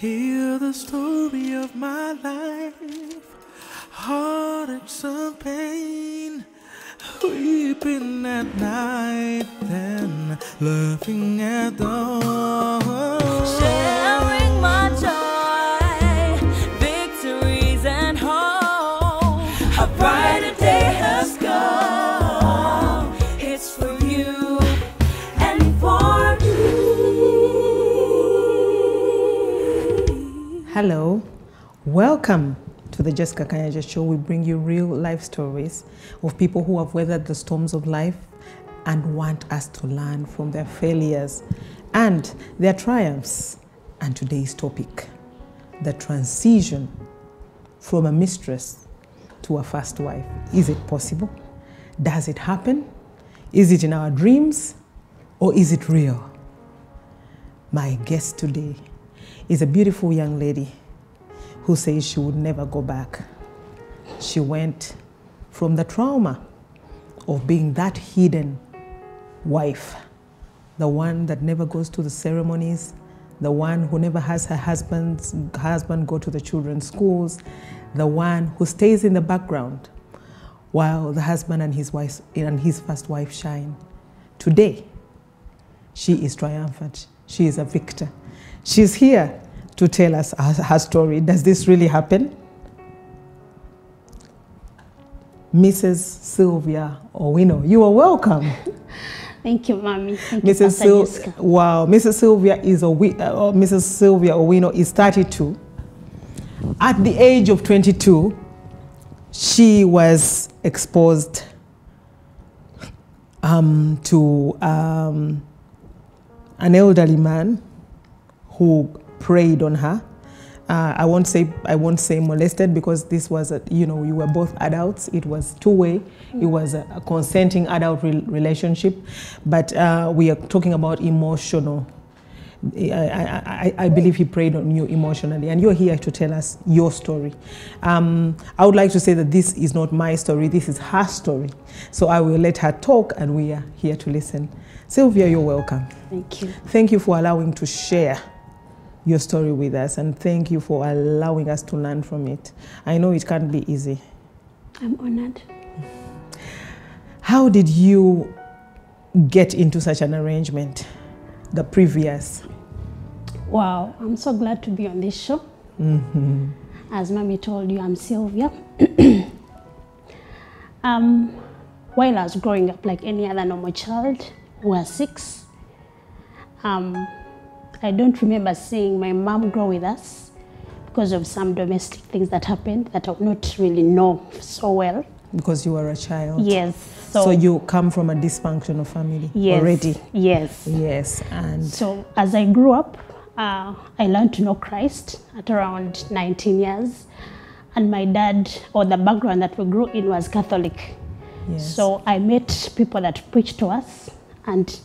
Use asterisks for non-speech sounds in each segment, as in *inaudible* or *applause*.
Hear the story of my life, heartaches and pain, weeping at night, and laughing at dawn. Hello, welcome to the Jessica Kayanja Show. We bring you real life stories of people who have weathered the storms of life and want us to learn from their failures and their triumphs. And today's topic the transition from a mistress to a first wife. Is it possible? Does it happen? Is it in our dreams or is it real? My guest today is a beautiful young lady who says she would never go back. She went from the trauma of being that hidden wife, the one that never goes to the ceremonies, the one who never has her husband's husband go to the children's schools, the one who stays in the background while the husband and his wife and his first wife shine. Today, she is triumphant. She is a victor. She's here to tell us her, her story. Does this really happen? Mrs. Sylvia Owino, you are welcome. *laughs* Thank you, Mommy. Thank Mrs. Pastor Sil- wow, Mrs. Sylvia is a uh, Mrs. Sylvia Owino is 32. At the age of 22, she was exposed um, to um, an elderly man who preyed on her. Uh, I won't say I won't say molested because this was a, you know you were both adults. It was two way. It was a, a consenting adult re- relationship, but uh, we are talking about emotional. I, I, I, I believe he preyed on you emotionally, and you're here to tell us your story. Um, I would like to say that this is not my story, this is her story. So I will let her talk, and we are here to listen. Sylvia, you're welcome. Thank you. Thank you for allowing to share your story with us, and thank you for allowing us to learn from it. I know it can't be easy. I'm honored. How did you get into such an arrangement? The previous. Wow, I'm so glad to be on this show. As Mommy told you, I'm Sylvia. *clears throat* um, while I was growing up like any other normal child who was six, um, I don't remember seeing my mom grow with us because of some domestic things that happened that I would not really know so well. Because you were a child. Yes. So, you come from a dysfunctional family yes, already. Yes. Yes, and So as I grew up, uh, I learned to know Christ at around 19 years. And my dad, or the background that we grew in, was Catholic. yes. So I met people that preached to us. And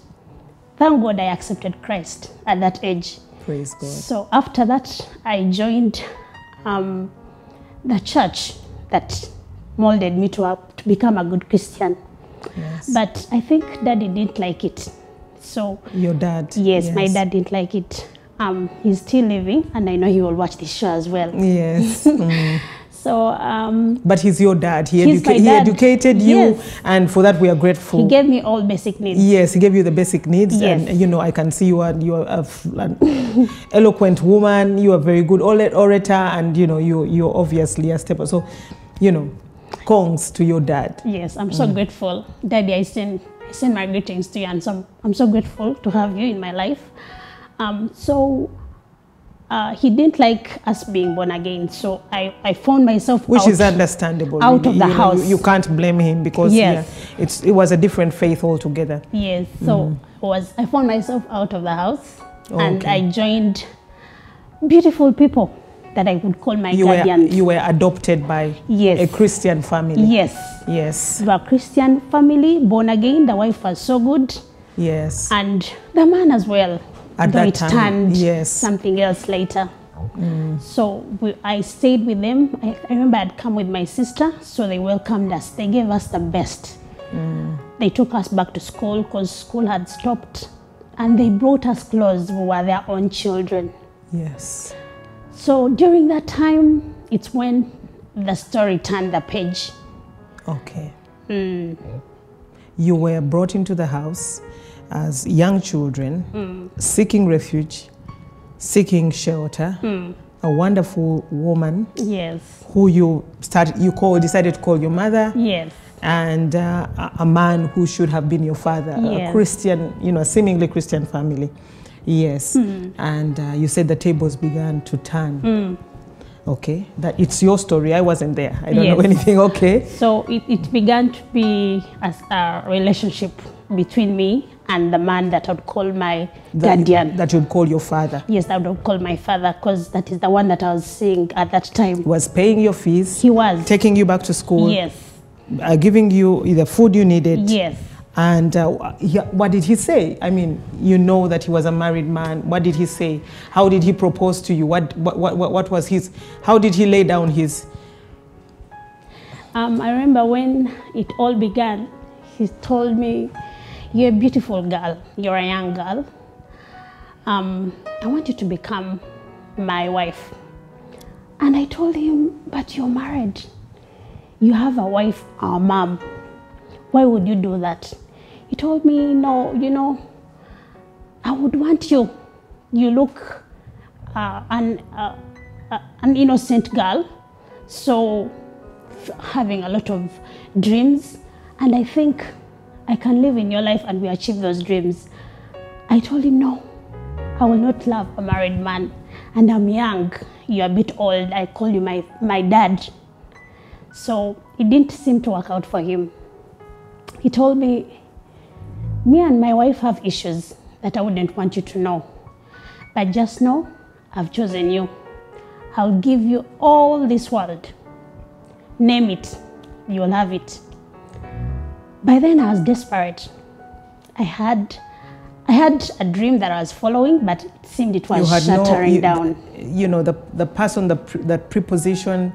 thank God I accepted Christ at that age. praise God. So after that, I joined um, the church that molded me to, to become a good Christian. Yes. But I think daddy didn't like it. So Your dad. Yes, my dad didn't like it. Um, he's still living, and I know he will watch this show as well. Yes. *laughs* Mm. So um, But he's your dad. He, educa- he educated you, Yes. and for that we are grateful. he gave me all basic needs. Yes, he gave you the basic needs, Yes. and you know I can see you are you are a an *laughs* eloquent woman. You are very good ora- orator, and you know you you're obviously a stepper. So, you know, congs to your dad. Yes, I'm so grateful, Daddy. I send I send my greetings to you, and so I'm so grateful to have you in my life. Um, so. Uh, he didn't like us being born again, so I, I found myself Which out. is understandable. out of the You know, house. you, you can't blame him because Yes. yeah, it's it was a different faith altogether. Yes, so I was I found myself out of the house, and I joined beautiful people that I would call my You were you were adopted by Yes. a Christian family. Yes. Yes. We were a Christian family, born again. The wife was so good, Yes. and the man as well. At though that it time, turned yes. something else later. So we, I stayed with them. I, I remember I'd come with my sister, so they welcomed us. They gave us the best. Mm. They took us back to school because school had stopped, and they brought us clothes. We were their own children. Yes. So during that time, it's when the story turned the page. Okay. Mm. You were brought into the house as young children, seeking refuge, seeking shelter. A wonderful woman Yes, who you started, you call, decided to call your mother, yes, and uh, a- man who should have been your father, a Christian, you know, seemingly Christian family. Yes. And uh, you said the tables began to turn. Okay. That it's your story. I wasn't there. I don't know anything. Okay. So it, it began to be as a relationship between me and the man that I would call my That, guardian. that you'd call your father. yes, I would call my father because that is the one that I was seeing at that time. Was paying your fees, He was. taking you back to school, Yes, uh, giving you the food you needed. yes. And uh, he, what did he say? I mean, you know that he was a married man. What did he say? How did he propose to you? What, what, what, what was his, how did he lay down his, Um, I remember when it all began, he told me, You're a beautiful girl, you're a young girl. Um, I want you to become my wife. And I told him, But you're married. You have a wife, our mom. Why would you do that? He told me, No, you know, I would want you. You look uh, an, uh, uh, an innocent girl. So having a lot of dreams and i think i can live in your life and we achieve those dreams. I told him no i will not love a married man. And i'm young. You're a bit old. I call you my, my dad. So it didn't seem to work out for him. He told me me and my wife have issues that i wouldn't want you to know. But just know i've chosen you. I'll give you all this world. Name it, you'll have it. By then I was desperate. I had I had a dream that I was following, but it seemed it was shattering you, down. you know, the, the person, the, that preposition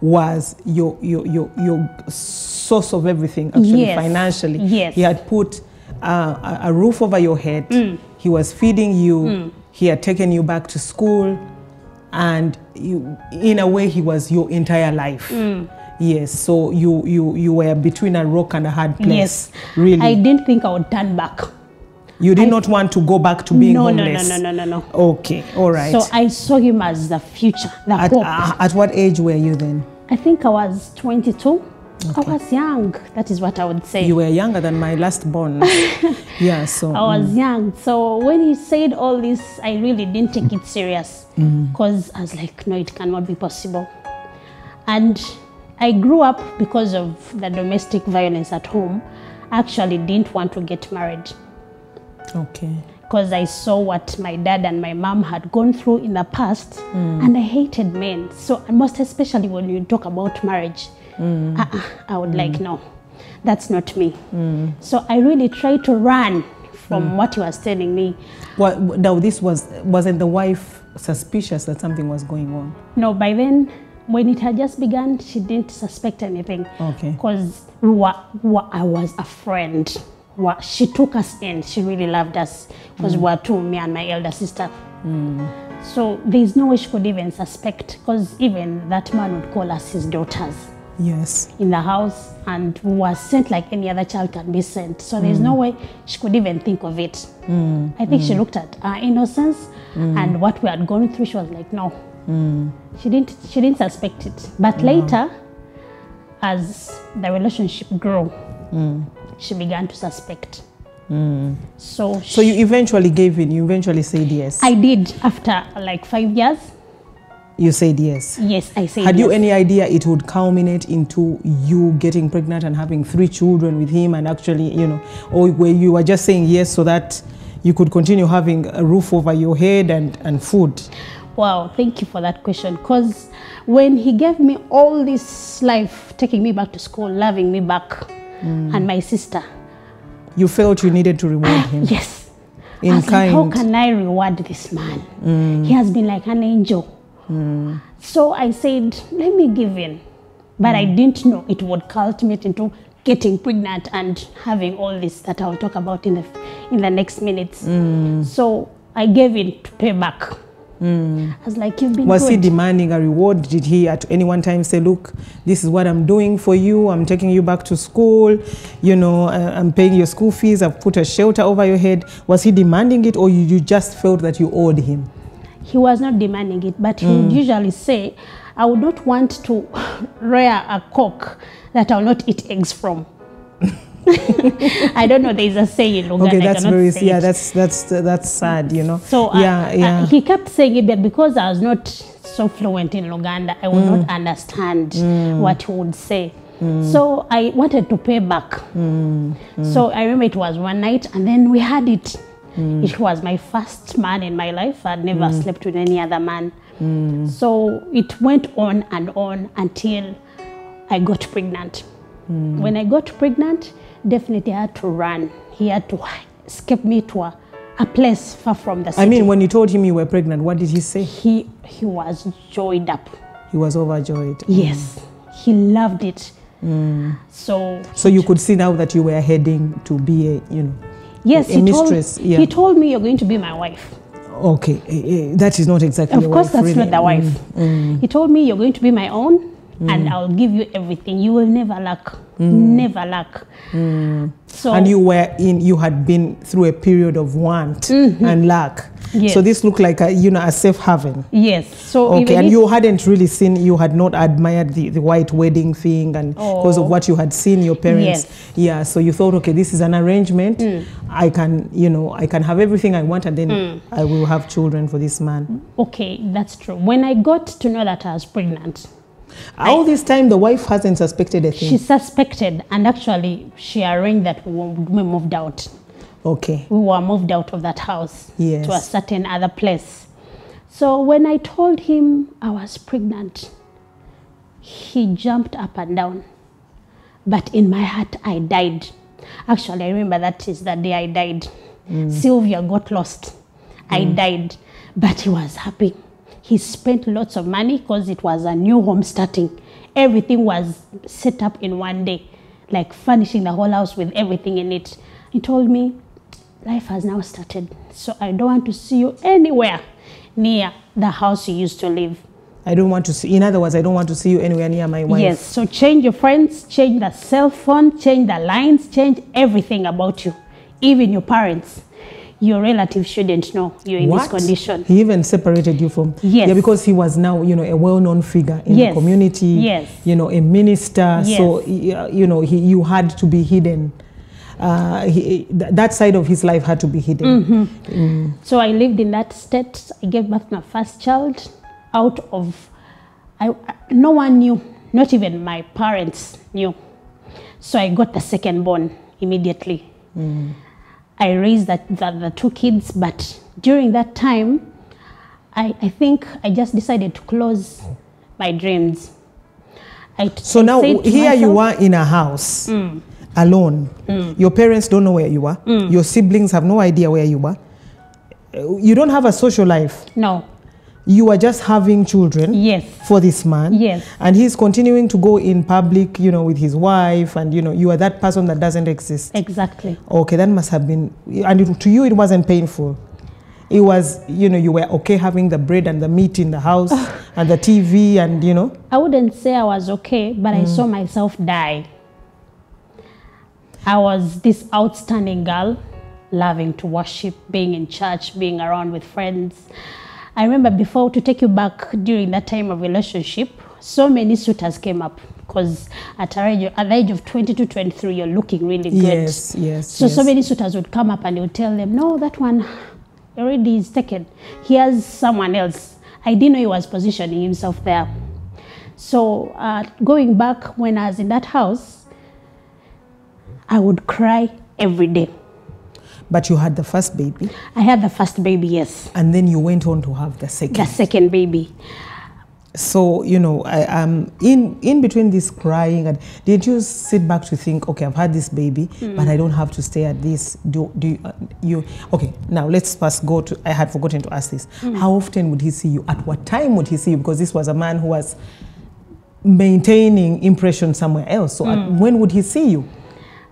was your, your, your, your source of everything, actually, Yes. financially. Yes. He had put uh, a, a roof over your head. Mm. He was feeding you. He had taken you back to school. And you, in a way, he was your entire life. Mm. Yes, so you, you, you were between a rock and a hard place. Yes, Really. I didn't think I would turn back. you did I- not want to go back to being no, no, no, no, no, no, no. Okay, all right. So I saw him as the future, the At, hope. uh, at what age were you then? I think I was 22. I was young. That is what I would say. You were younger than my last born. *laughs* yeah, so. I was mm. young. So when he said all this, I really didn't take it serious mm. mm. because I was like, no, it cannot be possible. And I grew up because of the domestic violence at home. I actually didn't want to get married Okay. because I saw what my dad and my mom had gone through in the past, mm. and I hated men. So, most especially when you talk about marriage, mm. uh-uh, I would mm. like, no, that's not me. So, I really tried to run from what he was telling me. Well, now, this was, wasn't the wife suspicious that something was going on? No, by then, when it had just begun, she didn't suspect anything. Okay. Because we were, we were- I was a friend. We- She took us in. She really loved us because mm. we were two, me and my elder sister. Mm. So there's no way she could even suspect because even that man would call us his daughters Yes. in the house and we were sent like any other child can be sent. So there's mm. no way she could even think of it. I think she looked at our innocence and what we had gone through. She was like, no, Mm. she didn't. She didn't suspect it. But mm. later, as the relationship grew, mm. she began to suspect. So, So you eventually gave in, you eventually said yes. I did after like five years. you said yes. Yes, I said. Had you any idea it would culminate into you getting pregnant and having three children with him and actually, you know, or where you were just saying yes so that you could continue having a roof over your head and, and food? Wow, thank you for that question. Because when he gave me all this life, taking me back to school, loving me back, mm. and my sister, You felt you needed to reward ah, him yes, in I was like, how can I reward this man? Mm. He has been like an angel. Mm. So I said, let me give in. But I didn't know it would culminate into getting pregnant and having all this that I'll talk about in the in the next minutes. So I gave in to pay back. I was like, you've been Was good. he demanding a reward? Did he at any one time say, "Look, this is what I'm doing for you. I'm taking you back to school. You know, uh, I'm paying your school fees. I've put a shelter over your head." Was he demanding it, or you, you just felt that you owed him? he was not demanding it, but he mm. would usually say, I would not want to *laughs* rear a cock that I will not eat eggs from. *laughs* *laughs* I don't know, there's a saying in Uganda. Okay, that's very say yeah. it. That's that's that's sad. You know. So uh, yeah, uh, yeah. he kept saying it, but because I was not so fluent in Luganda, I would Mm. not understand mm. what he would say. Mm. So I wanted to pay back. Mm. So I remember it was one night, and then we had it. It was my first man in my life. I'd never Mm. slept with any other man. So it went on and on until I got pregnant. Mm. When I got pregnant, definitely I had to run. He had to escape me to a, a place far from the city. I mean, when you told him you were pregnant, what did he say? he he was joyed up. He was overjoyed. Yes, he loved it. So So you could see now that you were heading to be a, you know, yes, a he mistress, told yeah. he told me you're going to be my wife. okay, eh, eh, that is not exactly. Of course, wife, that's really. not the wife. He told me you're going to be my own, and I'll give you everything. You will never lack, mm. never lack. Mm. So and you were in you had been through a period of want -hmm. and lack. Yes. so this looked like a you know a safe haven yes, so okay even and if- you hadn't really seen you had not admired the, the white wedding thing and oh. because Oh. of what you had seen your parents Yes. Mm. yeah so you thought okay this is an arrangement Mm. i can you know i can have everything i want and then Mm. i will have children for this man okay, that's true. When I got to know that I was pregnant, all this time the wife hasn't suspected a thing she suspected, and actually she arranged that we moved out. okay we were moved out of that house Yes. to a certain other place. So when I told him I was pregnant, he jumped up and down. But in my heart, I died. Actually, I remember that is the day I died. Mm. Sylvia got lost. I mm. died. But he was happy. He spent lots of money because it was a new home starting. Everything was set up in one day, like furnishing the whole house with everything in it. He told me, life has now started. So I don't want to see you anywhere near the house you used to live. i don't want to see in other words i don't want to see you anywhere near my wife Yes. So change your friends, change the cell phone, change the lines, change everything about you, even your parents. Your relatives shouldn't know you're in this condition. He even separated you from Yes. yeah because he was now you know a well-known figure in Yes. the community. Yes. You know a minister. So Yes. y- you know he you had to be hidden. Uh, he, th- that side of his life had to be hidden. Mm-hmm. So I lived in that state. I gave birth to my first child out of, I, no one knew, not even my parents knew. So I got the second born immediately. I raised that, the, the two kids, but during that time, I, I think I just decided to close my dreams. I, So I now here you are in a house Mm. alone. Your parents don't know where you are. Your siblings have no idea where you are. You don't have a social life. No, You are just having children. yes, for this man. Yes. And he's continuing to go in public, you know, with his wife, and you know, you are that person that doesn't exist. exactly. Okay, that must have been, and it, to you, it wasn't painful. It was, you know, you were okay having the bread and the meat in the house *laughs* and the TV, and you know. I wouldn't say I was okay, but I mm. saw myself die. I was this outstanding girl, loving to worship, being in church, being around with friends. I remember before, to take you back during that time of relationship, so many suitors came up because at, age, at the age of 22, 23, you're looking really good. Yes, yes. So, so many suitors would come up and they would tell them, no, that one already is taken. Here's someone else. I didn't know he was positioning himself there. So, uh, going back when I was in that house, I would cry every day. But you had the first baby, I had the first baby, yes, and then you went on to have the second. the second baby. So you know, I um in in between this crying, and did you sit back to think, okay, I've had this baby, but I don't have to stay at this. Do do you, uh, you? Okay, now let's first go to. I had forgotten to ask this. How often would he see you? At what time would he see you? Because this was a man who was maintaining impression somewhere else. So at, when would he see you?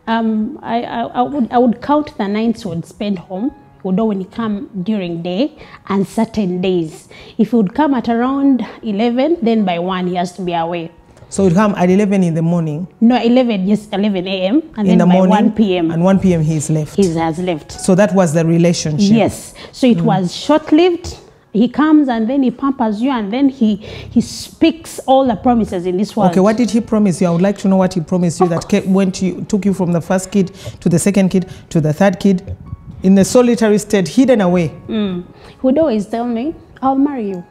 Um, I, I, I, would, I would count the nights we would spend home He would only come during day and certain days. If he would come at around 11, then by 1 he has to be away. So it come at 11 in the morning, No, 11, yes, 11 a.m. And in then the by morning, 1 p.m. and 1 p.m. he's left. he has left. so that was the relationship. Yes. So it was short lived. He comes and then he pampers you and then he, he speaks all the promises in this world. Okay, what did he promise you? I would like to know what he promised you that kept, went took you from the first kid to the second kid to the third kid in the solitary state, hidden away. Mm. He would always tell me, I'll marry you.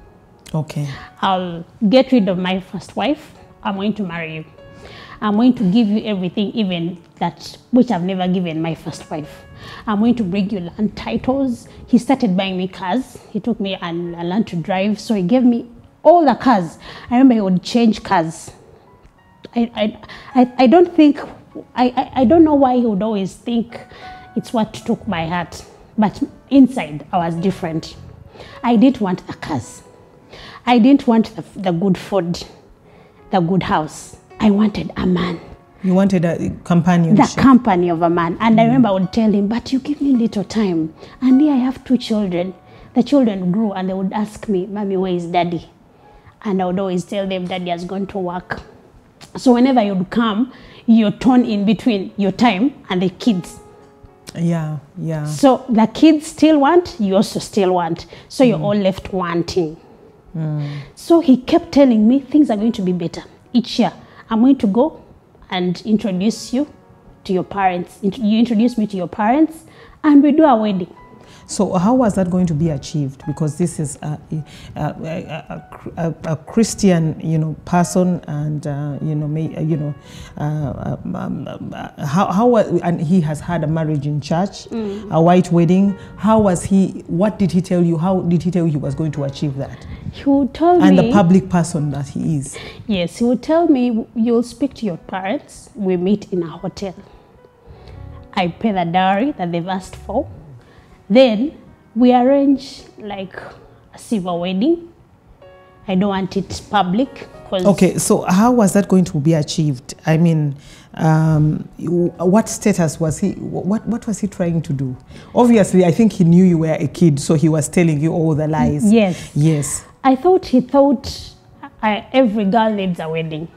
Okay. I'll get rid of my first wife. I'm going to marry you. I'm going to give you everything, even that which I've never given my first wife. I'm going to bring you land titles. He started buying me cars. He took me and I learned to drive. So he gave me all the cars. I remember he would change cars. I, I, I, I don't think, I, I, I don't know why he would always think it's what took my heart. But inside, I was different. I didn't want the cars. I didn't want the, the good food, the good house. I wanted a man, You wanted a companion. the company of a man. And mm. I remember I would tell him, But you give me little time. And here I have two children. The children grew and they would ask me, Mommy, where is daddy? And I would always tell them, Daddy has gone to work. So whenever you'd come, you're torn in between your time and the kids. yeah, yeah. So the kids still want, you also still want. So mm. you're all left wanting. Mm. So he kept telling me things are going to be better. Each year, I'm going to go and introduce you to your parents. You introduce me to your parents, and we do a wedding. So how was that going to be achieved? Because this is a, a, a, a, a Christian, you know, person, and uh, you know, may, uh, you know, uh, um, um, uh, how how and he has had a marriage in church, a white wedding. How was he? What did he tell you? How did he tell you he was going to achieve that? He would tell And me, the public person that he is. yes, he would tell me, you'll speak to your parents. We meet in a hotel. I pay the dowry that they've asked for. Then we arrange like a silver wedding. I don't want it public Okay, so how was that going to be achieved? I mean, um, what status was he? What what was he trying to do? Obviously, I think he knew you were a kid, so he was telling you all the lies. Yes. Yes. I thought he thought I, every girl needs a wedding.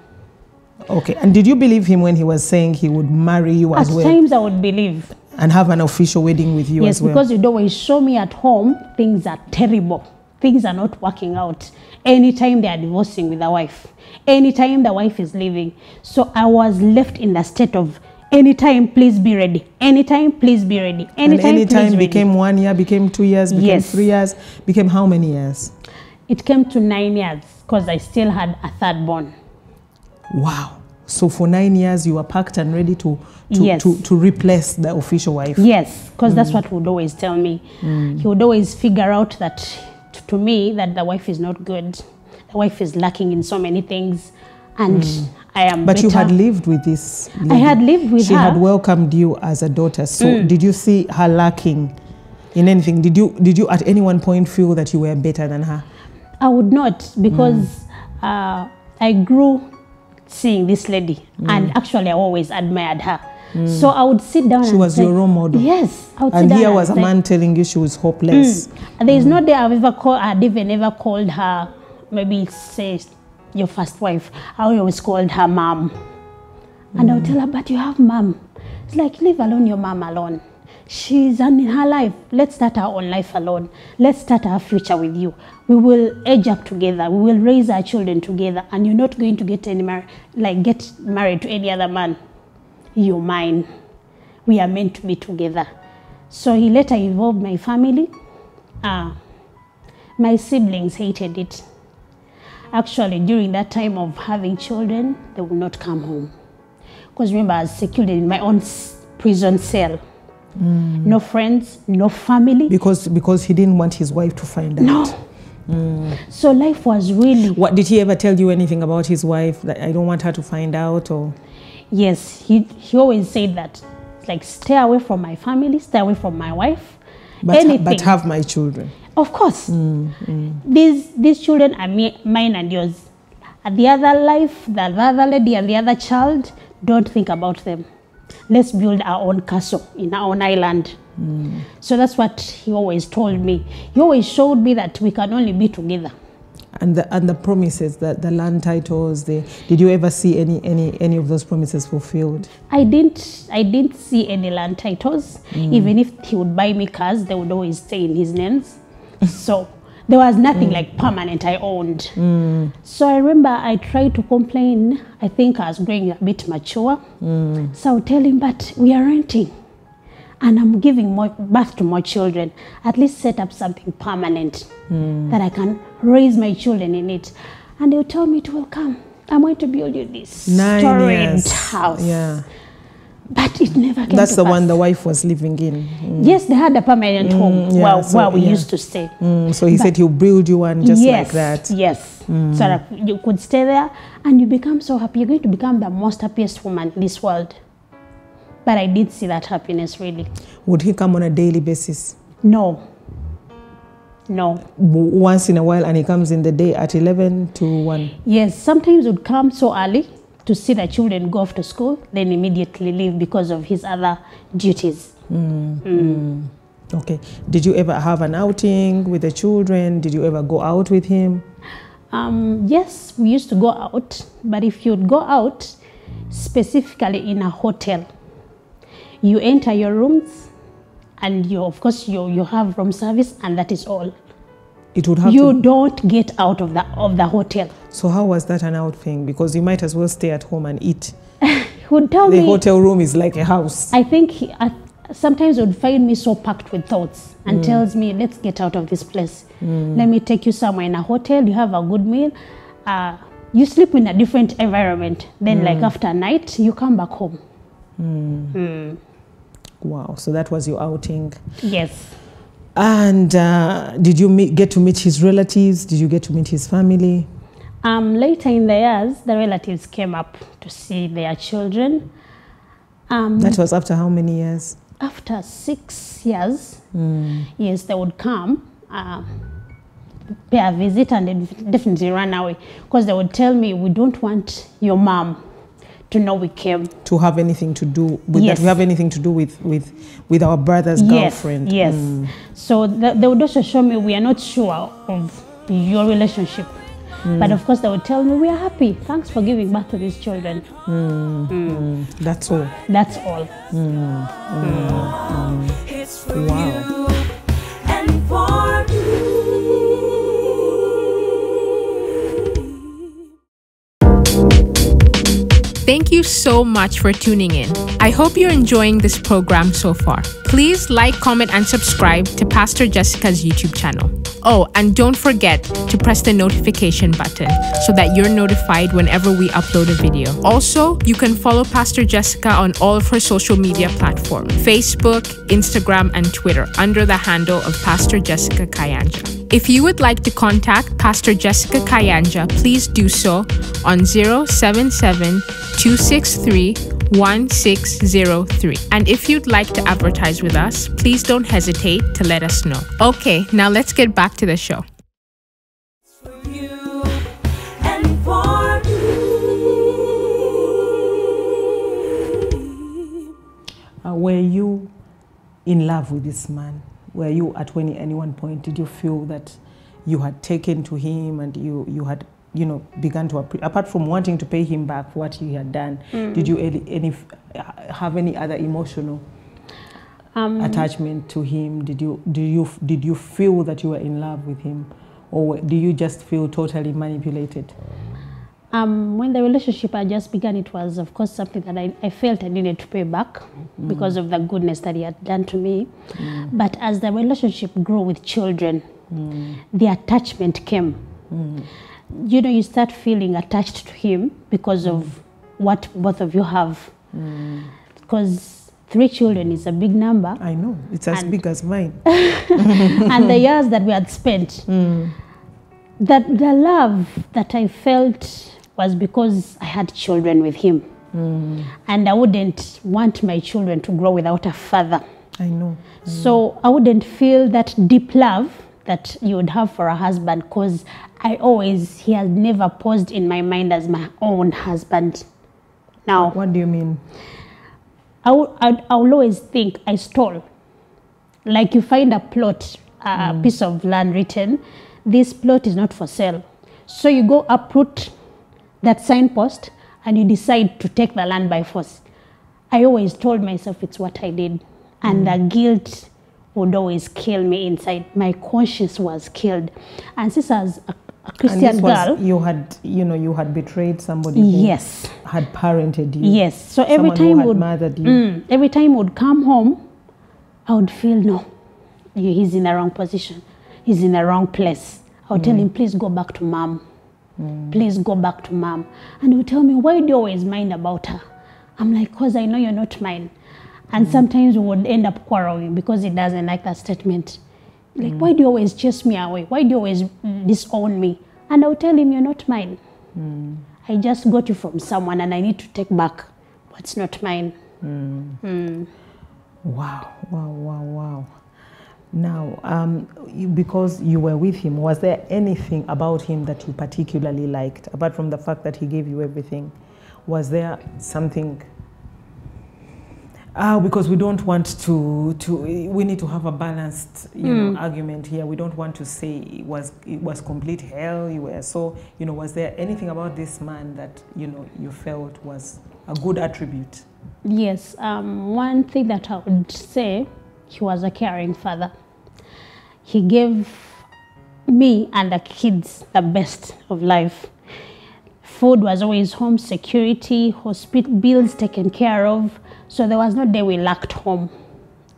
Okay. And did you believe him when he was saying he would marry you At as well times I would believe. And have an official wedding with you yes, as well? because you'd always show me at home things are terrible. Things are not working out. Anytime they are divorcing with the wife, anytime the wife is leaving. So I was left in the state of anytime, please be ready. Anytime, please be ready. and Anytime, any please time ready. became one year, became two years, became Yes. three years, became how many years? It came to nine years because I still had a third born. Wow. So for nine years, you were packed and ready to to, Yes. to, to replace the official wife. Yes, because that's what he would always tell me. He would always figure out that to me that the wife is not good. The wife is lacking in so many things, and I am. But you had lived with this. I had lived with she her. Mm. had welcomed you as a daughter. So did you see her lacking in anything? Did you did you at any one point feel that you were better than her? I would not because uh, I grew seeing this lady, mm. and actually I always admired her. Mm. So I would sit down. She and was say, your role model. Yes, I would And here was a say, man telling you she was hopeless. And there is no day I've ever called, I'd even ever called her, maybe say your first wife. I always called her mom. And I would tell her, but you have mom. It's like, leave alone your mom alone. She's in her life. Let's start our own life alone. Let's start our future with you. We will age up together. We will raise our children together. And you're not going to get any mar- like get married to any other man. You're mine. We are meant to be together. So he later involved my family. Ah, my siblings hated it. Actually, during that time of having children, they would not come home. Because remember, I was secluded in my own prison cell. No friends, no family. Because because he didn't want his wife to find out. No. Mm. So life was really, What did he ever tell you anything about his wife that I don't want her to find out or yes, he, he always said that. Like, stay away from my family, stay away from my wife. but, anything. but have my children. Of course. mm, mm. These these children are me, mine and yours. The other life, the other lady and the other child, don't think about them. Let's build our own castle in our own island. Mm. So that's what he always told me. He always showed me that we can only be together. And the and the promises, the, the land titles, the did you ever see any any any of those promises fulfilled? I didn't I didn't see any land titles. Mm. Even if he would buy me cars, they would always stay in his names. so there was nothing mm. like permanent I owned. Mm. So I remember I tried to complain. I think I was growing a bit mature. Mm. So I would tell him, but we are renting. And I'm giving more birth to more children. At least set up something permanent that I can raise my children in it. And they would tell me, it will come. I'm going to build you this Nine years. house. Yeah. But it never came That's to the pass. one the wife was living in. Mm. Yes, they had a permanent mm, home yeah, where, so, where we yeah. used to stay. Mm, so he but said he'll build you one just yes, like that. Yes. mm. So that you could stay there and you become so happy. You're going to become the most happiest woman in this world. But I did see that happiness really. Would he come on a daily basis? No. No. Once in a while, and he comes in the day at 11 to 1. Yes, sometimes would come so early to see the children go off to school, then immediately leave because of his other duties. Okay. Did you ever have an outing with the children? Did you ever go out with him? Um, yes, we used to go out, but if you'd go out specifically in a hotel, you enter your rooms and you, of course, you, you have room service, and that is all. It would have You to. don't get out of the, of the hotel. So, how was that an out thing? Because you might as well stay at home and eat. *laughs* Would tell The me, hotel room is like a house. I think he, I, sometimes would find me so packed with thoughts and mm. tells me, let's get out of this place. Mm. Let me take you somewhere in a hotel, you have a good meal. Uh, you sleep in a different environment. Then, like mm. after night, you come back home. Wow. So, that was your outing. Yes. And uh, did you meet, get to meet his relatives? Did you get to meet his family? Um, later in the years, the relatives came up to see their children. Um, That was after how many years? after six years, mm. yes, they would come, uh, pay a visit, and they'd definitely run away because they would tell me, "We don't want your mom to know we came." To have anything to do with Yes. that? We have anything to do with with with our brother's Yes, girlfriend? yes. Mm. So th- they would also show me we are not sure of your relationship. Mm. But of course, they would tell me we are happy. Thanks for giving birth to these children. Mm. That's all. That's all. It's for Wow. Thank you so much for tuning in. I hope you're enjoying this program so far. Please like, comment, and subscribe to Pastor Jessica's YouTube channel. Oh, and don't forget to press the notification button so that you're notified whenever we upload a video. Also, you can follow Pastor Jessica on all of her social media platforms Facebook, Instagram, and Twitter under the handle of Pastor Jessica Kayanja. If you would like to contact Pastor Jessica Kayanja, please do so on 077 263 1603. And if you'd like to advertise with us, please don't hesitate to let us know. Okay, now let's get back to the show. Uh, were you in love with this man? Were you at any, any one point, did you feel that you had taken to him and you, you had, you know, begun to, apart from wanting to pay him back for what he had done, mm. did you any, any, have any other emotional Um, attachment to him? Did you, do you, did you feel that you were in love with him? Or do you just feel totally manipulated? Um, when the relationship had just begun, it was, of course, something that I, I felt I needed to pay back mm. because of the goodness that he had done to me. Mm. But as the relationship grew with children, the attachment came. You know, you start feeling attached to him because of what both of you have. Because three children is a big number. I know, it's as big as mine. *laughs* and the years that we had spent, that the love that I felt was because I had children with him. And I wouldn't want my children to grow without a father. I know. So I wouldn't feel that deep love that you would have for a husband because I always, he has never posed in my mind as my own husband. Now, What do you mean? I will, I, I will always think I stole. Like you find a plot, a mm. piece of land written, this plot is not for sale. So you go uproot that signpost and you decide to take the land by force. I always told myself it's what I did. And the mm. guilt would always kill me inside. My conscience was killed. And since I was a, Christian this was, girl, you had, you know, you had betrayed somebody yes. had parented you. Yes. So every time would mothered you. Mm, every time would come home, I would feel no, he's in the wrong position. He's in the wrong place. I would tell mm. him, please go back to mom. Mm. Please go back to mom. And he would tell me, why do you always mind about her? I'm like, because I know you're not mine. And mm. sometimes we would end up quarreling because he doesn't like that statement. Like, mm. why do you always chase me away? Why do you always mm. disown me? And I'll tell him, you're not mine. Mm. I just got you from someone and I need to take back what's not mine. Wow, wow, wow, wow. Now, um, you, because you were with him, was there anything about him that you particularly liked, apart from the fact that he gave you everything? Was there something? Ah, because we don't want to, to, we need to have a balanced, you know, argument here. We don't want to say it was, it was complete hell. You were so, you know, was there anything about this man that, you know, you felt was a good attribute? Yes, um, one thing that I would say, he was a caring father. He gave me and the kids the best of life. Food was always home, security, hospital bills taken care of. So there was no day we lacked home.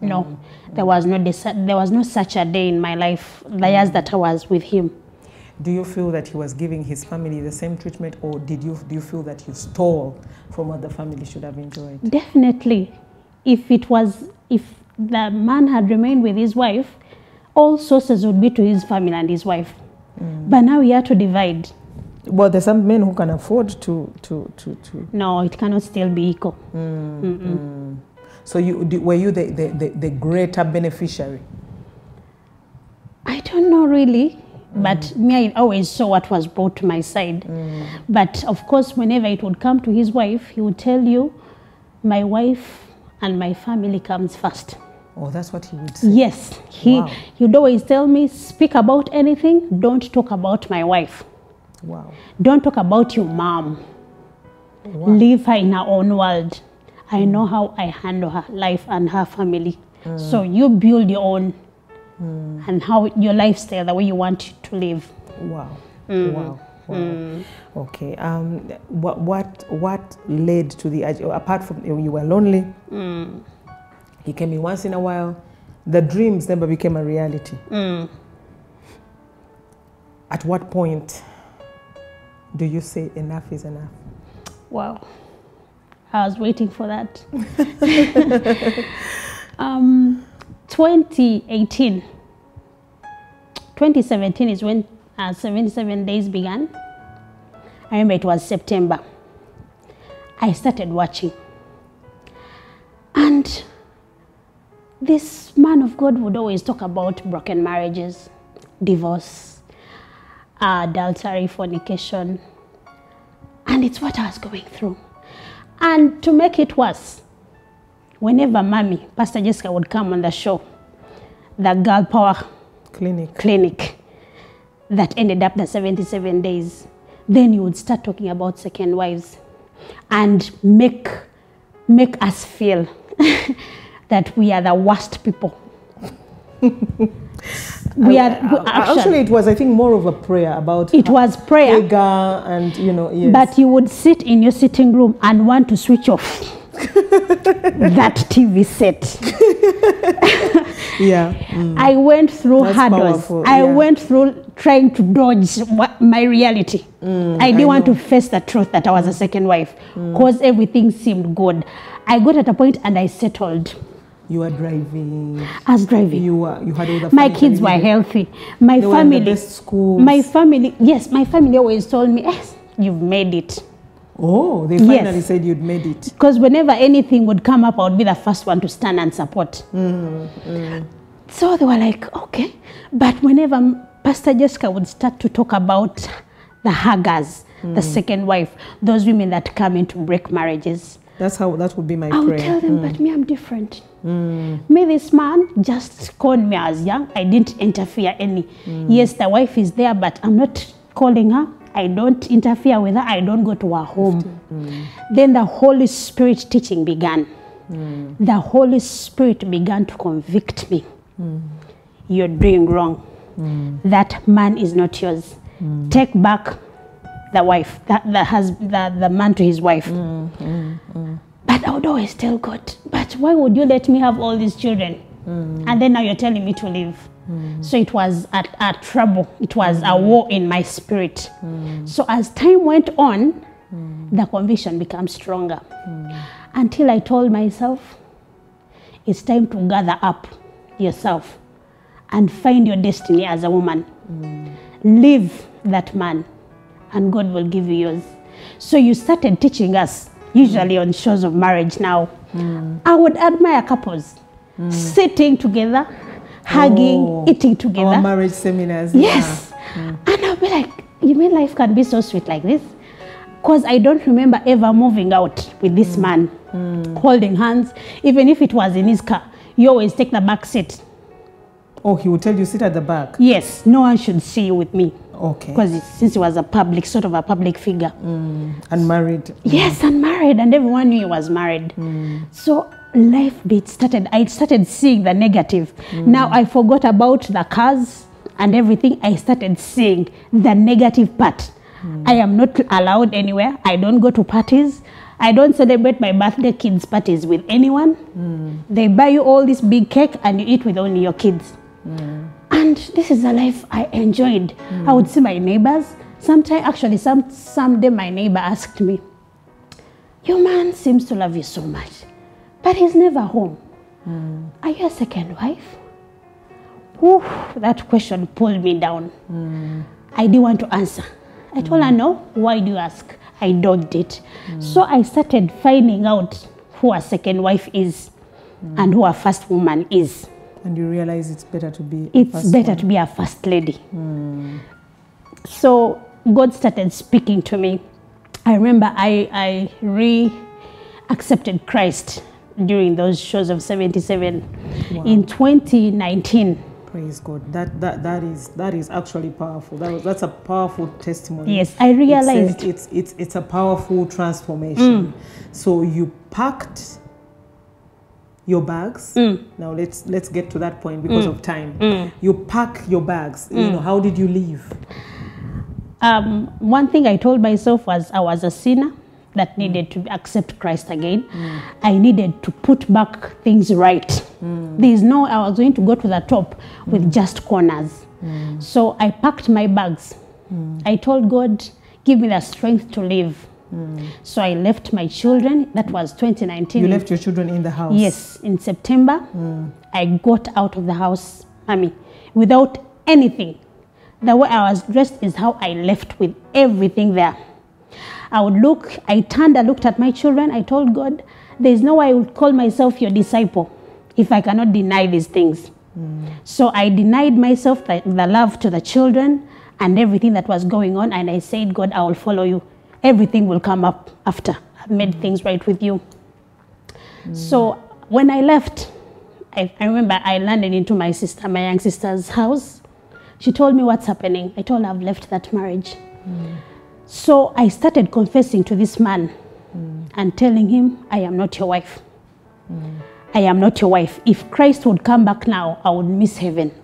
No, mm. there was no there was no such a day in my life, the mm. years that I was with him. Do you feel that he was giving his family the same treatment, or did you do you feel that he stole from what the family should have enjoyed? Definitely. If it was, if the man had remained with his wife, all sources would be to his family and his wife. Mm. But now we have to divide. Well, there's some men who can afford to to to to. No, it cannot still be equal. Mm, mm. So you were you the, the, the, the greater beneficiary? I don't know really, mm. but me, I always saw what was brought to my side. But of course, whenever it would come to his wife, he would tell you, my wife and my family comes first. Oh, that's what he would say. Yes, he, Wow. he would always tell me, speak about anything, don't talk about my wife. Wow. Don't talk about your mom. Wow. Leave her in her own world. I know how I handle her life and her family. Hmm. So you build your own hmm. and how your lifestyle, the way you want to live. Wow. Hmm. Wow. Wow. Okay. Um, what what what led to the apart from you were lonely? He came in once in a while. The dreams never became a reality. At what point do you say enough is enough? Wow. I was waiting for that. *laughs* um, 2018. 2017 is when uh, 77 days began. I remember it was September. I started watching. And this man of God would always talk about broken marriages, divorce, adultery, fornication, and it's what I was going through. And to make it worse, whenever mommy, Pastor Jessica would come on the show, the girl power Clinic. clinic that ended up the 77 days, then you would start talking about second wives and make, make us feel *laughs* that we are the worst people. *laughs* we are, Uh, actually, it was I think more of a prayer about it was prayer. Hagar and you know yes. But you would sit in your sitting room and want to switch off *laughs* that TV set. yeah. mm. I went through That's hurdles. powerful, I yeah. went through trying to dodge my reality. I didn't want to face the truth that I was a second wife because everything seemed good. I got at a point and I settled. You were driving. I was driving. You were. You had all the. my kids were healthy. My They family. were in the best schools. My family. Yes, my family always told me, yes, you've made it. Oh, they finally Yes. said you'd made it. Because whenever anything would come up, I would be the first one to stand and support. So they were like, okay. But whenever Pastor Jessica would start to talk about the huggers, mm. the second wife, those women that come in to break marriages, That's how that would be my I would prayer. tell them, hmm. but me, I'm different. Hmm. Me, this man just called me as young. I didn't interfere any. Hmm. Yes, the wife is there, but I'm not calling her. I don't interfere with her. I don't go to her home. Then the Holy Spirit teaching began. The Holy Spirit began to convict me. You're doing wrong. That man is not yours. Take back the wife, that, the, hus- the, the man to his wife. Mm, mm, mm. But I would always tell God, but why would you let me have all these children? And then now you're telling me to leave. So it was a, a trouble. It was a war in my spirit. So as time went on, the conviction became stronger. Until I told myself, it's time to gather up yourself and find your destiny as a woman. Leave that man, and God will give you yours. So you started teaching us, usually on shows of marriage now. I would admire couples sitting together, hugging, Oh, eating together. Our marriage seminars. yeah. Yes. And I'll be like, you mean life can be so sweet like this? Because I don't remember ever moving out with this man, holding hands. Even if it was in his car, you always take the back seat. Oh, he will tell you sit at the back. Yes, no one should see you with me. Okay. Because since he was a public, sort of a public figure. Mm, Unmarried. Yes, and married, and everyone knew he was married. Mm. So life bit started. I started seeing the negative. Mm. Now I forgot about the cars and everything. I started seeing the negative part. I am not allowed anywhere. I don't go to parties. I don't celebrate my birthday kids parties with anyone. They buy you all this big cake and you eat with only your kids. And this is a life I enjoyed. I would see my neighbors. Sometimes, actually, some someday my neighbor asked me, "Your man seems to love you so much, but he's never home. Are you a second wife?" Whew, that question pulled me down. I didn't want to answer. I told her, "No. Why do you ask?" I dodged it. So I started finding out who a second wife is and who a first woman is And you realize it's better to be. it's better one. to be a first lady. Hmm. So God started speaking to me. I remember I, I re accepted Christ during those shows of 77 in 2019. Praise God. That that that is that is actually powerful. That was, that's a powerful testimony. Yes, I It's a- realized. it's it's it's a powerful transformation. Mm. So you packed your bags. Mm. Now let's let's get to that point because mm. of time. Mm. You pack your bags. You know how did you leave? Um, one thing I told myself was I was a sinner that needed to accept Christ again. I needed to put back things right. There's no, I was going to go to the top with just corners. So I packed my bags. I told God, give me the strength to live. So I left my children. That was 2019. You left your children in the house. Yes, in September, I got out of the house, mommy, without anything. The way I was dressed is how I left with everything there. I would look, I turned, I looked at my children, I told God, there's no way I would call myself your disciple if I cannot deny these things. So I denied myself the, the love to the children and everything that was going on, and I said, God, I will follow you. Everything will come up after I've made mm. things right with you. So when I left, I, I remember I landed into my sister, my young sister's house. She told me what's happening. I told her I've left that marriage. Mm. So I started confessing to this man mm. and telling him, I am not your wife. I am not your wife. If Christ would come back now, I would miss heaven.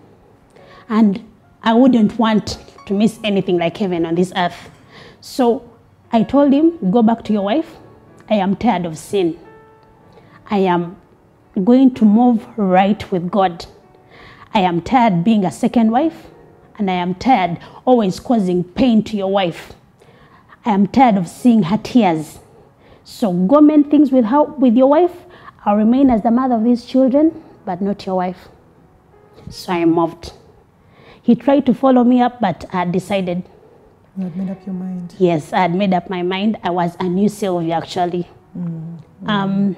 And I wouldn't want to miss anything like heaven on this earth. So I told him, Go back to your wife. I am tired of sin. I am going to move right with God. I am tired being a second wife, and I am tired always causing pain to your wife. I am tired of seeing her tears. So go mend things with her, with your wife. I'll remain as the mother of these children, but not your wife. So I moved. He tried to follow me up, but I decided, You had made up your mind. yes, I had made up my mind. I was a new Sylvia, actually. Um,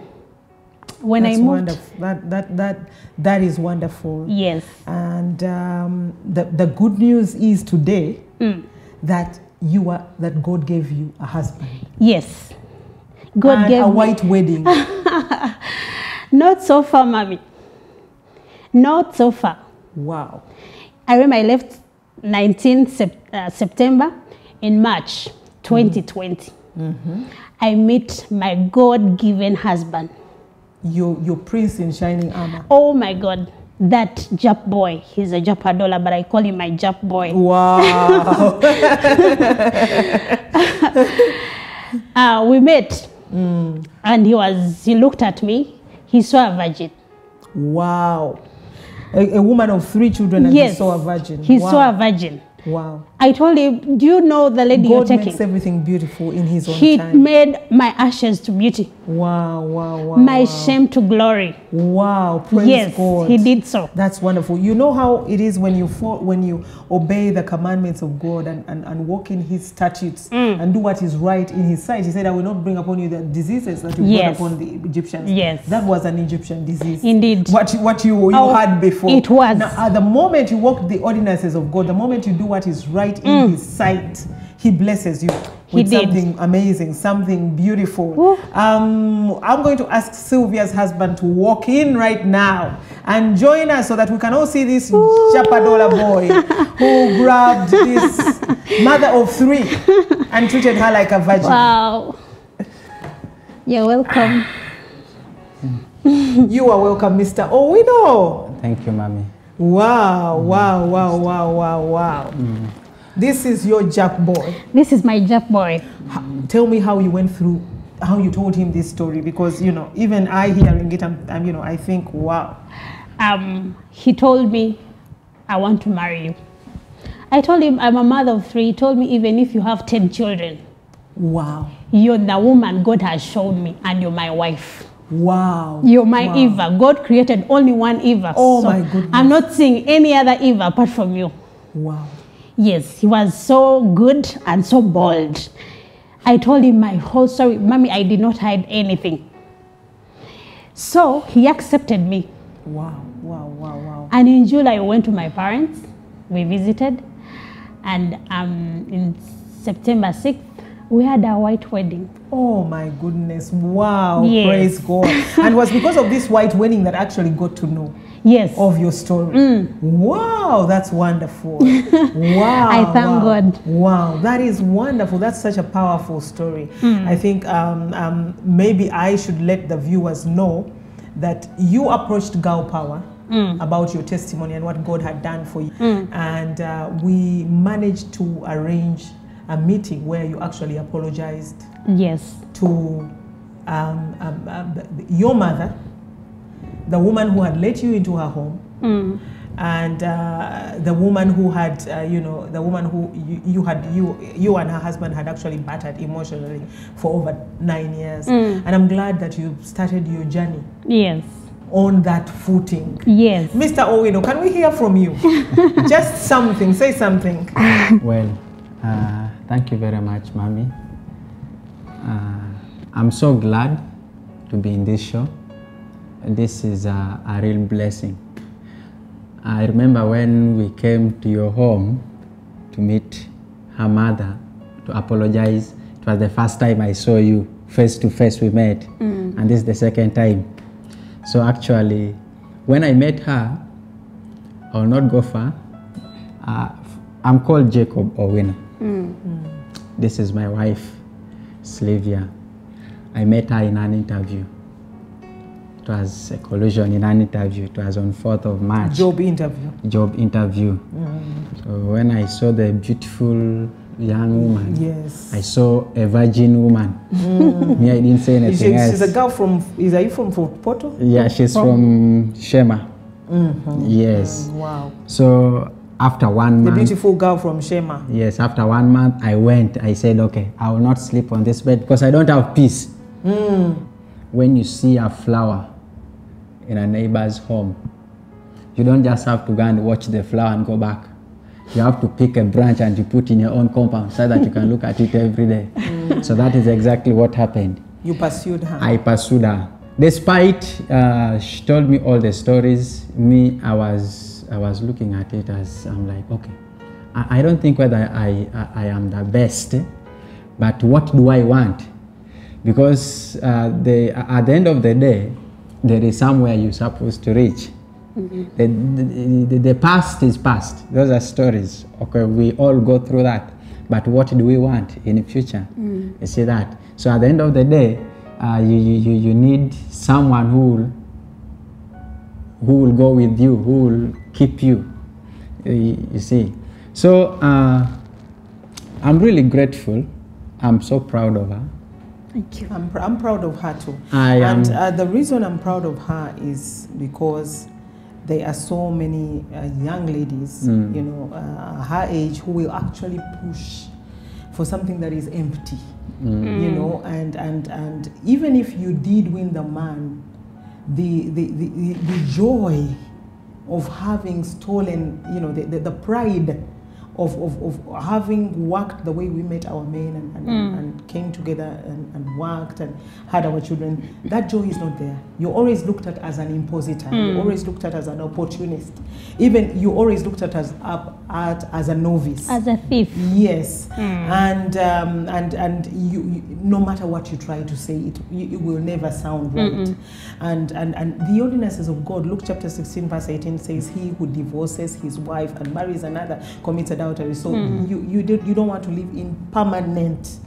when That's I moved, wonderful. That that that that is wonderful. yes, And um, the the good news is today that you are that God gave you a husband. yes, God and gave a me- white wedding. *laughs* Not so far, mommy. Not so far. wow. I remember I left 19 sep- uh, September in March 2020. I met my God given husband. Your your prince in shining armor. Oh my God, that Jap boy. He's a Japadola, but I call him my Jap boy. Wow. *laughs* Uh, we met, and he was. He looked at me. He saw a virgin. wow. A, a woman of three children and yes, he saw a virgin. He wow. saw a virgin. Wow. I told him, "Do you know the lady God you're taking? God makes everything beautiful in his own He time. made my ashes to beauty, wow, wow, wow. my wow. shame to glory. Wow, praise yes, God. he did so. That's wonderful. You know how it is when you fo- when you obey the commandments of God and, and, and walk in His statutes Mm. and do what is right in His sight. He said, "I will not bring upon you the diseases that you brought upon the Egyptians." Yes. that was an Egyptian disease. Indeed. What you- what you you Oh, had before. it was. Now, at the moment you walk the ordinances of God, the moment you do what is right in His sight, He blesses you. Mm. He With did. something amazing, something beautiful. Um, I'm going to ask Sylvia's husband to walk in right now and join us so that we can all see this Japadola boy *laughs* who grabbed this mother of three and treated her like a virgin. Wow. You're welcome. You are welcome, Mr. Owino. Thank you, mommy. Wow, wow, wow, wow, wow, wow. This is your Jack boy. This is my Jack boy. Tell me how you went through, how you told him this story, because you know, even I hearing it, I'm, I'm you know, I think, wow. Um, he told me, I want to marry you. I told him, I'm a mother of three. He told me, even if you have 10 children, Wow. you're the woman God has shown me, and you're my wife. Wow. You're my Wow. Eva. God created only one Eva. Oh, my goodness. I'm not seeing any other Eva apart from you. Wow. Yes, he was so good and so bold. I told him my whole story. Mommy, I did not hide anything. So he accepted me. Wow. Wow. Wow. Wow. And in July, I went to my parents. We visited. And um, in September 6th, we had a white wedding. Oh my goodness. Wow. Yes. Praise God. *laughs* and it was because of this white wedding that I actually got to know Yes. of your story. Mm. Wow, that's wonderful. *laughs* wow. I thank wow. God. Wow, that is wonderful. That's such a powerful story. Mm. I think um, um, maybe I should let the viewers know that you approached Girl Power. Mm. About your testimony and what God had done for you. And uh, we managed to arrange a meeting where you actually apologized Yes. to um, um, um, your mother, the woman who had let you into her home, Mm. and uh, the woman who had, uh, you know, the woman who you, you had, you, you and her husband had actually battered emotionally for over nine years. Mm. And I'm glad that you started your journey Yes. on that footing. Yes. Mr. Owino, can we hear from you? *laughs* Just something, say something. *laughs* Well, uh, thank you very much, mommy. Uh, I'm so glad to be in this show. This is a, a real blessing. I remember when we came to your home to meet her mother to apologize. It was the first time I saw you face to face. We met, and this is the second time. So actually, when I met her, I will not go far. Uh, I'm called Jacob Owino. This is my wife, Sylvia. I met her in an interview. It was a collision in an interview. It was on 4th of March. Job interview. job interview. Mm. So when I saw the beautiful young woman, Yes. I saw a virgin woman. Mm. Me, I didn't say anything she- else. she's a girl from, is are you from Fort Portal? yeah, she's from Sheema. Mm-hmm. Yes. Wow. So after one The month, The beautiful girl from Sheema. yes, after one month, I went. I said, okay, I will not sleep on this bed because I don't have peace. Mm. When you see a flower in a neighbor's home, you don't just have to go and watch the flower and go back. You have to pick a branch and you put in your own compound so that you can look at it every day. So that is exactly what happened. You pursued her. I pursued her. Despite uh, she told me all the stories, me I was I was looking at it as I'm like, okay, I, I don't think whether I, I I am the best, but what do I want? because uh, the, at the end of the day, there is somewhere you're supposed to reach. The, the, the, the past is past. Those are stories. Okay, we all go through that. But what do we want in the future? You see that? So at the end of the day, uh, you, you, you- you need someone who will, who will go with you, who will keep you. You, you see. So uh, I'm really grateful. I'm so proud of her. Thank you. I'm, pr- I'm proud of her too. I am- and uh, the reason I'm proud of her is because there are so many uh, young ladies, Mm. you know, uh, her age who will actually push for something that is empty, Mm. you know, and, and, and even if you did win the man, the, the, the, the, the joy of having stolen, you know, the, the, the pride of, of, of having worked the way we met our men and, and, mm. and came together and, and worked and had our children, that joy is not there. You're always looked at as an impositor. You're mm. always looked at as an opportunist. Even you always looked at as up at as a novice. As a thief. Yes, mm. and um, and and you, you, no matter what you try to say, it, it will never sound right. And, and and the ordinances of God, Luke chapter sixteen verse eighteen says, "He who divorces his wife and marries another commits adultery." Hmm. So you you don't you don't want to live in permanent,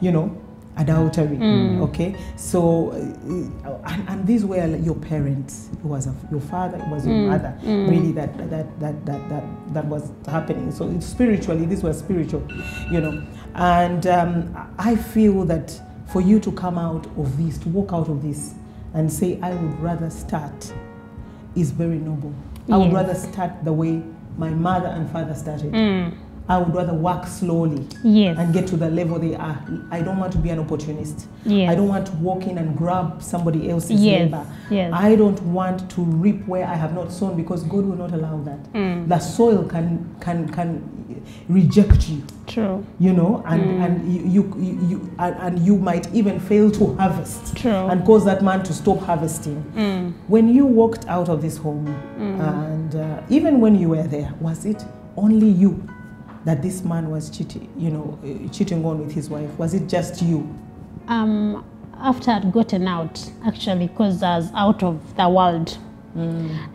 you know, adultery. Hmm. Hmm. Okay, so uh, and, and these were your parents. It was a, your father. It was your mother. Really, that that that that that that was happening. So it's spiritually, this was spiritual, you know. And um, I feel that for you to come out of this, to walk out of this, and say, "I would rather start," is very noble. I would Yes. rather start the way my mother and father started. Mm. I would rather work slowly Yes. and get to the level they are. I don't want to be an opportunist. Yes. I don't want to walk in and grab somebody else's Yes, labor. yes. I don't want to reap where I have not sown because God will not allow that. Mm. The soil can can can reject you, True. you know, and mm. and you you, you, and, you might even fail to harvest True. and cause that man to stop harvesting. Mm. When you walked out of this home, and uh, even when you were there, was it only you that this man was cheating, you know, uh, cheating on with his wife? Was it just you? Um, after I'd gotten out, actually, because I was out of the world,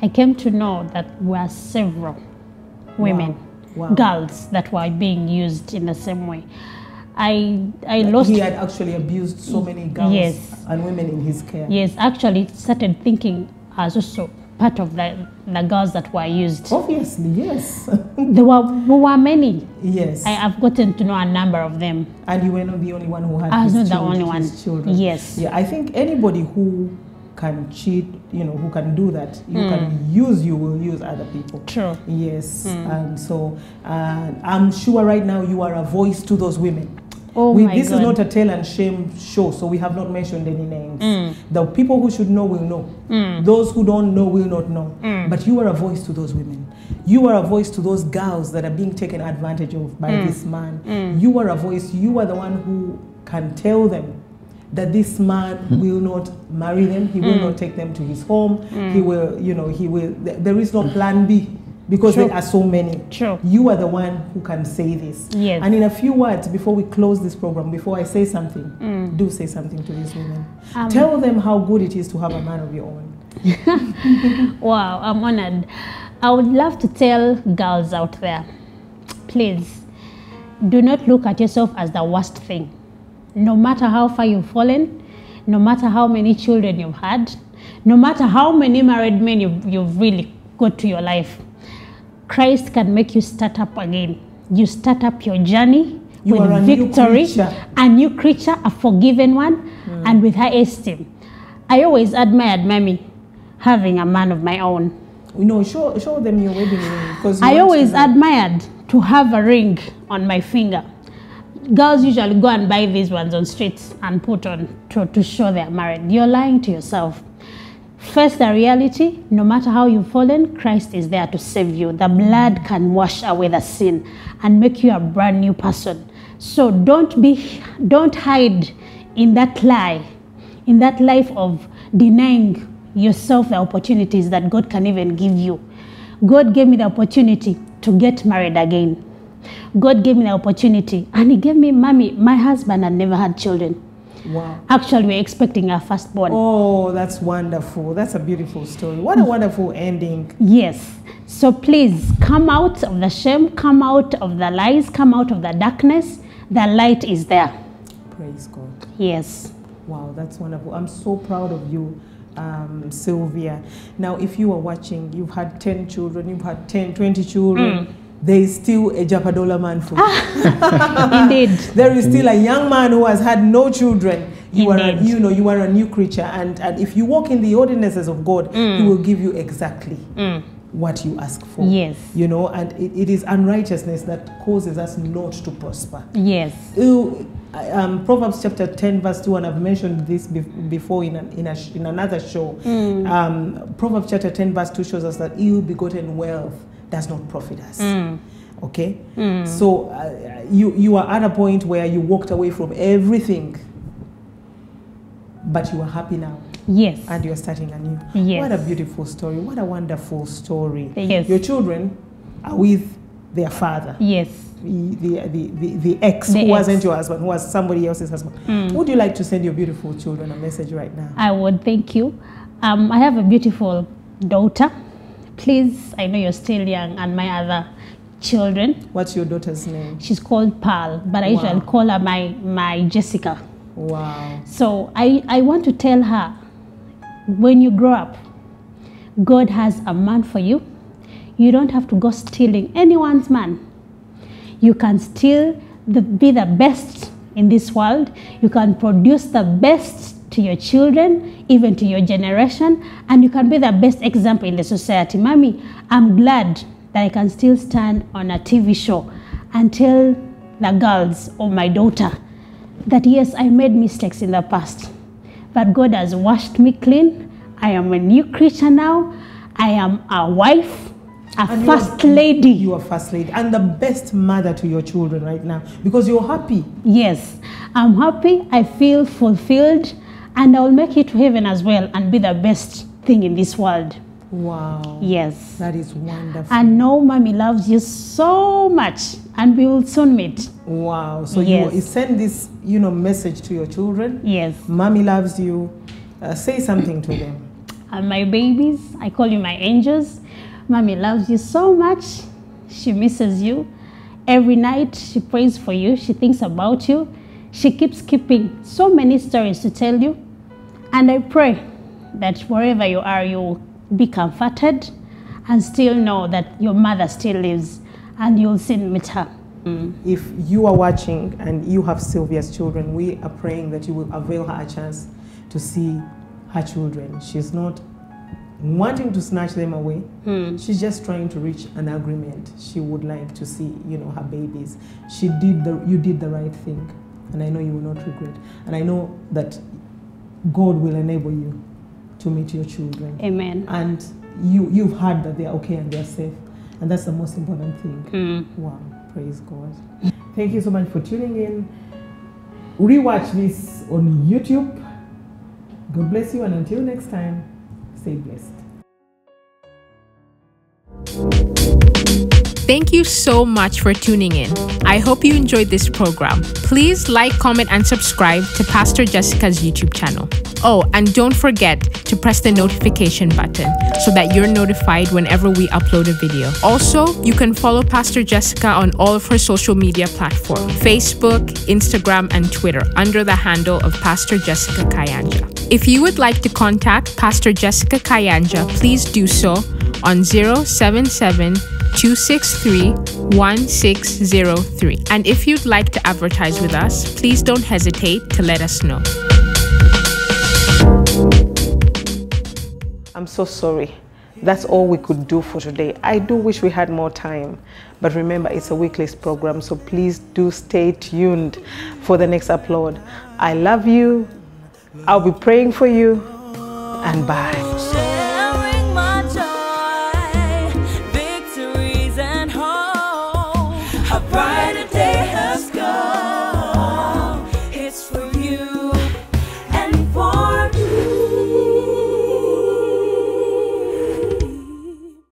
I came to know that there were several women, Wow. girls that were being used in the same way. I I lost. He had actually abused so many girls Yes. and women in his care. Yes, actually, started thinking as also part of the the girls that were used. Obviously, yes. *laughs* There were there were many. yes. I have gotten to know a number of them. and you were not the only one who had I was not the only one. children. Yes. Yeah, I think anybody who can cheat, you know, who can do that, you can use, you will use other people. True. Yes, and so uh, I'm sure right now you are a voice to those women. Oh we, my this is not a tell and shame show, so we have not mentioned any names. Mm. The people who should know will know. Mm. Those who don't know will not know. Mm. But you are a voice to those women. You are a voice to those girls that are being taken advantage of by this man. You are a voice. You are the one who can tell them that this man hmm. will not marry them. He will not take them to his home. He will, you know, he will. th- There is no plan B because True. there are so many. True. You are the one who can say this. Yes. And in a few words, before we close this program, before I say something, do say something to these women. Um, Tell them how good it is to have a man of your own. *laughs* Wow, I'm honored. I would love to tell girls out there, please, do not look at yourself as the worst thing. No matter how far you've fallen, no matter how many children you've had, no matter how many married men you've, you've really got to your life, Christ can make you start up again. You start up your journey You with a victory, creature. a new creature, a forgiven one, and with high esteem. I always admired Mammy having a man of my own. You know, show, show them your wedding ring. Because I always admired to have a ring on my finger. Girls usually go and buy these ones on streets and put on to, to show they're married. You're lying to yourself. Face the reality, no matter how you've fallen, Christ is there to save you. The blood can wash away the sin and make you a brand new person. So don't be don't hide in that lie, in that life of denying yourself the opportunities that God can even give you. God gave me the opportunity to get married again. God gave me the opportunity and He gave me mommy. My husband had never had children. Wow. Actually, we're expecting our firstborn. Oh, that's wonderful. That's a beautiful story. What a wonderful ending. Yes. So please come out of the shame, come out of the lies, come out of the darkness. The light is there. Praise God. Yes. Wow, that's wonderful. I'm so proud of you, um, Sylvia. Now, if you are watching, you've had 10 children, you've had 10, 20 children, there is still a Japadola man for you. *laughs* Indeed. *laughs* There is still a young man who has had no children. You are, a, you know, you are a new creature, and, and if you walk in the ordinances of God, He will give you exactly what you ask for. Yes. You know, and it, it is unrighteousness that causes us not to prosper. Yes. You- um, Proverbs chapter 10, verse 2, and I've mentioned this bef- before in, an, in, a sh- in another show. Um, Proverbs chapter 10, verse 2 shows us that ill begotten wealth does not profit us. Okay? So uh, you, you are at a point where you walked away from everything, but you are happy now Yes. and you're starting anew. Yes. What a beautiful story. What a wonderful story. Yes. Your children are with their father Yes. the, the, the, the, ex The who ex. wasn't your husband, who was somebody else's husband. Would you like to send your beautiful children a message right now? I would thank you. Um, I have a beautiful daughter. Please, I know you're still young, and my other children. What's your daughter's name? She's called Pearl, but I Wow. usually call her my, my Jessica. Wow. So I, I want to tell her when you grow up, God has a man for you. You don't have to go stealing anyone's man. You can still the, be the best in this world. You can produce the best to your children, even to your generation, and you can be the best example in the society. Mommy, I'm glad that I can still stand on a TV show and tell the girls or my daughter that yes, I made mistakes in the past, but God has washed me clean. I am a new creature now. I am a wife, a And you are- first lady. You are first lady and the best mother to your children right now because you're happy. Yes, I'm happy. I feel fulfilled, and I'll make it to heaven as well and be the best thing in this world. Wow. Yes. That is wonderful. I know mommy loves you so much, and we will soon meet. wow. So Yes. you send this, you know, message to your children. Yes. Mommy loves you. Uh, say something to them. And my babies, I call you my angels. Mommy loves you so much. She misses you. Every night she prays for you. She thinks about you. She keeps keeping so many stories to tell you. And I pray that wherever you are, you will be comforted and still know that your mother still lives and you'll soon meet her. Mm. If you are watching and you have Sylvia's children, we are praying that you will avail her a chance to see her children. She's not wanting to snatch them away. Hmm. She's just trying to reach an agreement. She would like to see, you know, her babies. She did the you did the right thing. And I know you will not regret. And I know that God will enable you to meet your children. Amen. And you you've heard that they're okay and they're safe. And that's the most important thing. Mm. Wow, praise God. Thank you so much for tuning in. Rewatch this on YouTube. God bless you, and until next time, stay blessed. Thank you so much for tuning in. I hope you enjoyed this program. Please like, comment, and subscribe to Pastor Jessica's YouTube channel. Oh, and don't forget to press the notification button so that you're notified whenever we upload a video. Also, you can follow Pastor Jessica on all of her social media platforms Facebook, Instagram, and Twitter under the handle of Pastor Jessica Kayanja. If you would like to contact Pastor Jessica Kayanja, please do so on 077 263 1603. And if you'd like to advertise with us, please don't hesitate to let us know. I'm so sorry. That's all we could do for today. I do wish we had more time. But remember, it's a weekly program, so please do stay tuned for the next upload. I love you. I'll be praying for you. And bye.